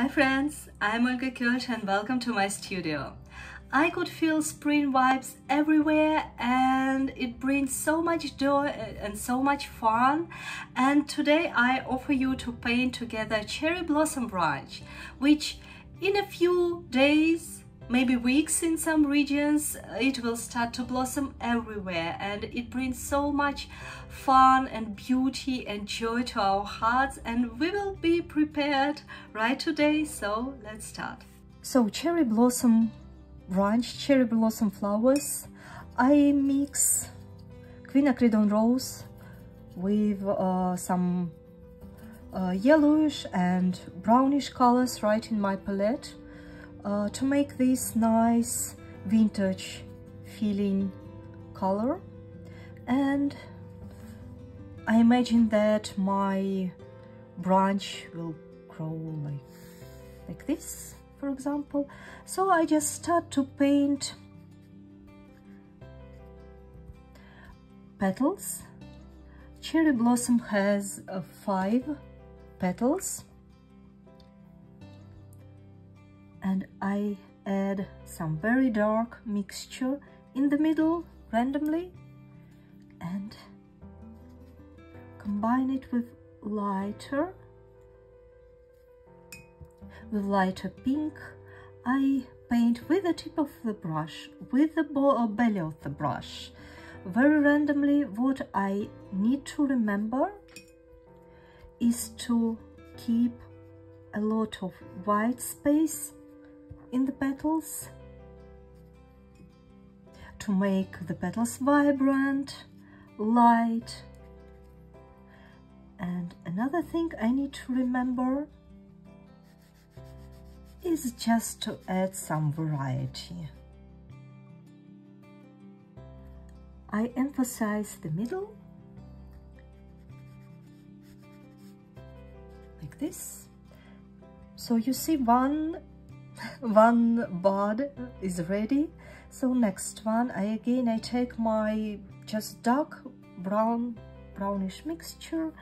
Hi friends, I'm Olga Koelsch and welcome to my studio. I could feel spring vibes everywhere and it brings so much joy and so much fun and today I offer you to paint together cherry blossom branch which in a few days maybe weeks in some regions it will start to blossom everywhere. And it brings so much fun and beauty and joy to our hearts. And we will be prepared right today? So let's start. So cherry blossom branch cherry blossom flowers. I mix quinacridone rose with uh, some uh, yellowish and brownish colors right in my palette uh, to make this nice vintage feeling color. And I imagine that my branch will grow like, like this for example. So I just start to paint petals. Cherry blossom has uh, five petals and I add some very dark mixture in the middle randomly and combine it with lighter with lighter pink. I paint with the tip of the brush with the uh, belly of the brush. Very randomly what I need to remember is to keep a lot of white space in the petals to make the petals vibrant, light. And another thing I need to remember is just to add some variety. I emphasize the middle like this. So you see one one bud is ready. So next one I again I take my just dark brown brownish mixture.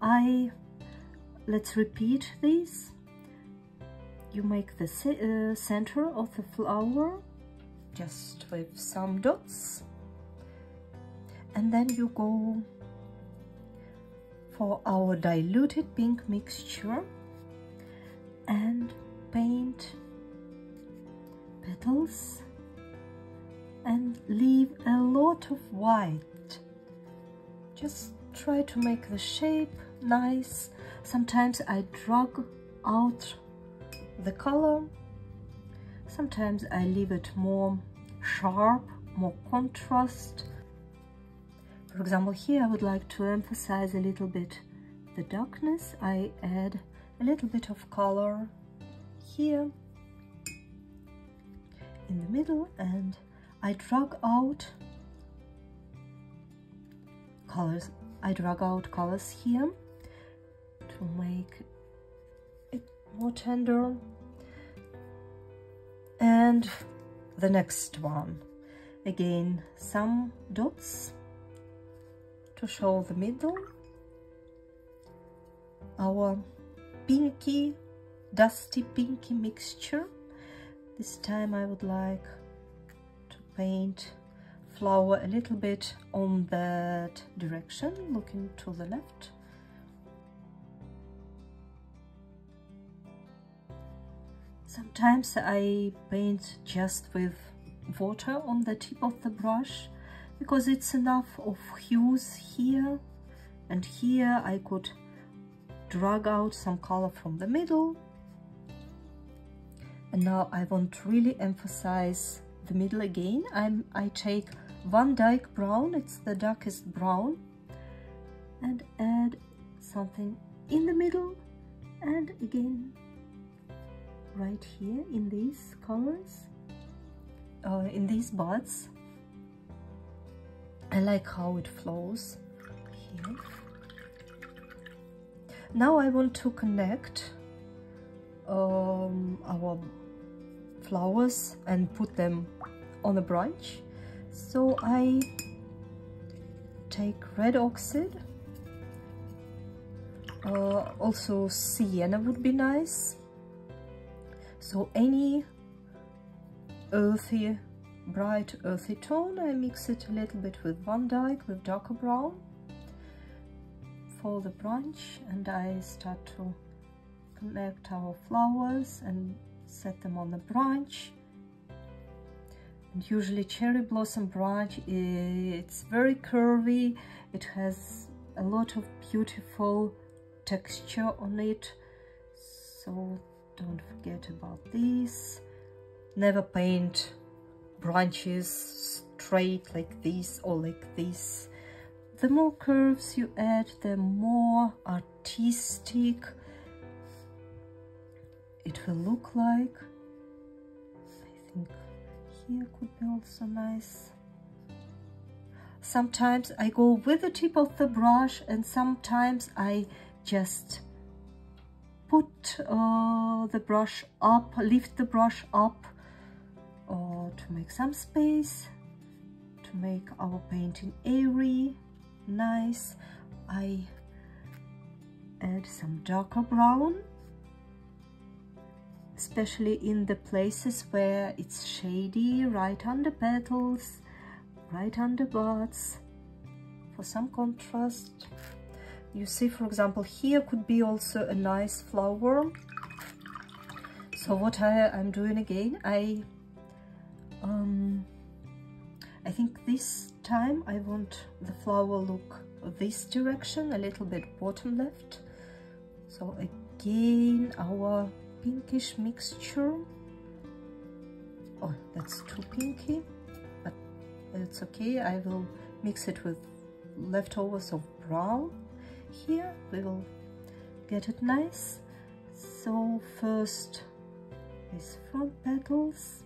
I let's repeat this. You make the uh, center of the flower just with some dots. And then you go for our diluted pink mixture and paint petals and leave a lot of white. Just try to make the shape nice. Sometimes I drag out the color. Sometimes I leave it more sharp, more contrast. For example, here I would like to emphasize a little bit the darkness. I add a little bit of color here in the middle and I drag out colors. I drag out colors here to make it more tender. And the next one. Again some dots to show the middle. Our pinky dusty pinky mixture this time I would like to paint flower a little bit on that direction, looking to the left. Sometimes I paint just with water on the tip of the brush because it's enough of hues here and here I could drag out some color from the middle and now I want to really emphasize the middle again. I'm I take Van Dyke brown. It's the darkest brown. And add something in the middle. And again right here in these colors uh, in these buds. I like how it flows here. Now I want to connect um, our flowers and put them on a branch. So I take red oxide uh, also sienna would be nice. So any earthy bright earthy tone I mix it a little bit with Van Dyke with darker brown for the branch and I start to connect our flowers and set them on the branch. And usually cherry blossom branch it's very curvy. It has a lot of beautiful texture on it. So don't forget about this. Never paint branches straight like this or like this. The more curves you add the more artistic it will look like. I think here could be also nice. Sometimes I go with the tip of the brush and sometimes I just put uh, the brush up lift the brush up uh, to make some space to make our painting airy nice. I add some darker brown especially in the places where it's shady right under petals right under buds for some contrast you see for example here could be also a nice flower. So what I, am doing again I um, I think this time I want the flower look this direction a little bit bottom left. So again our pinkish mixture. Oh that's too pinky but it's okay. I will mix it with leftovers of brown. Here we will get it nice. So first these front petals.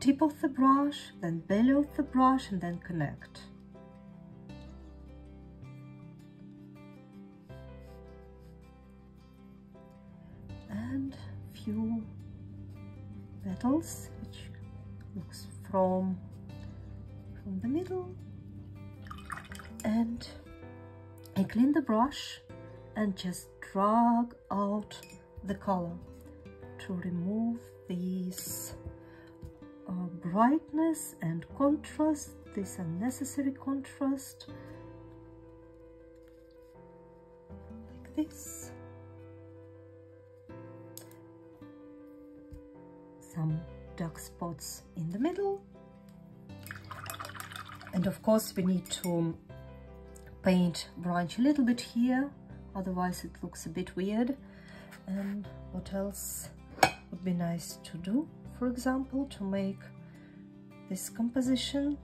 Tip of the brush then belly of the brush and then connect few petals which looks from from the middle. And I clean the brush and just drag out the color to remove this uh, brightness and contrast this unnecessary contrast. Like this some dark spots in the middle. And of course we need to paint branch a little bit here. Otherwise it looks a bit weird. And what else would be nice to do for example to make this composition?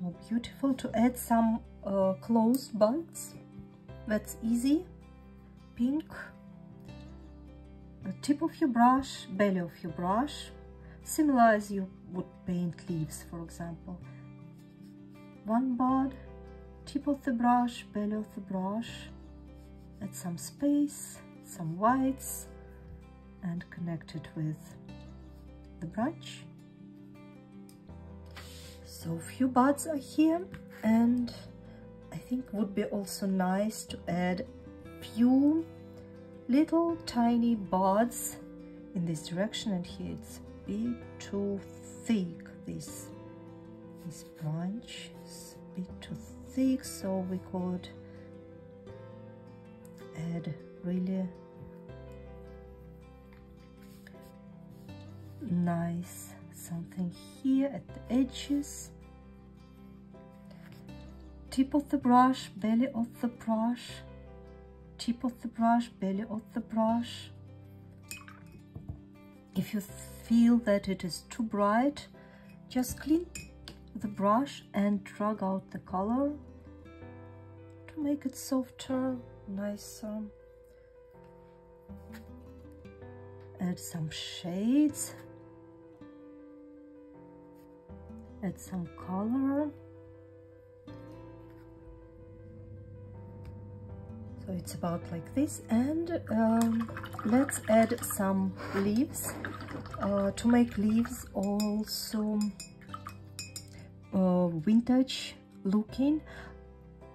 More beautiful to add some uh, closed buds. That's easy. Pink the tip of your brush, belly of your brush, similar as you would paint leaves, for example. One bud, tip of the brush, belly of the brush, add some space, some whites, and connect it with the branch. So few buds are here and I think would be also nice to add few little tiny buds in this direction and here it's a bit too thick this this branch is a bit too thick so we could add really nice something here at the edges. Tip of the brush belly of the brush tip of the brush, belly of the brush. If you feel that it is too bright, just clean the brush and drag out the color to make it softer, nicer. Add some shades, add some color. So it's about like this and um, let's add some leaves uh, to make leaves also uh, vintage looking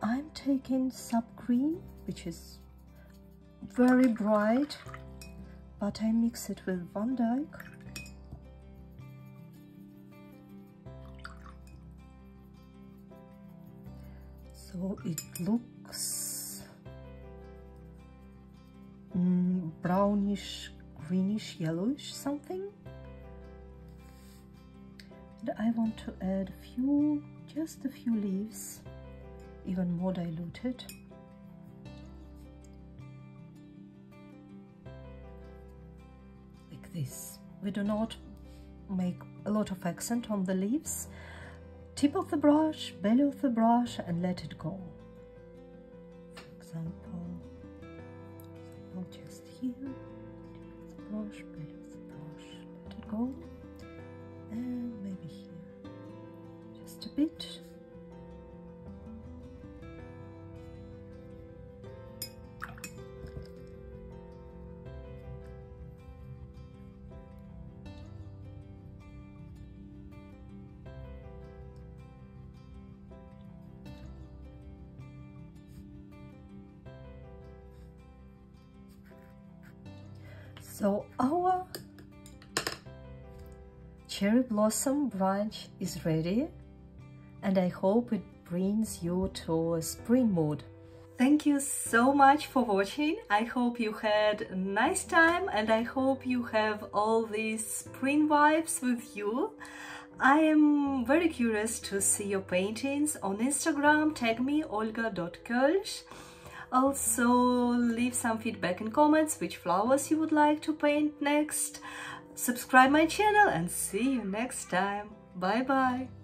I'm taking sap green which is very bright but I mix it with Van Dyke. So it looks mm, brownish, greenish, yellowish something. And I want to add a few, just a few leaves, even more diluted. Like this. We do not make a lot of accent on the leaves. Tip of the brush, belly of the brush and let it go. For example, just here, the brush, belly So our cherry blossom branch is ready and I hope it brings you to a spring mood. Thank you so much for watching. I hope you had a nice time and I hope you have all these spring vibes with you. I am very curious to see your paintings on Instagram. Tag me olga.koelsch. Also leave some feedback in comments which flowers you would like to paint next subscribe my channel and see you next time. Bye bye.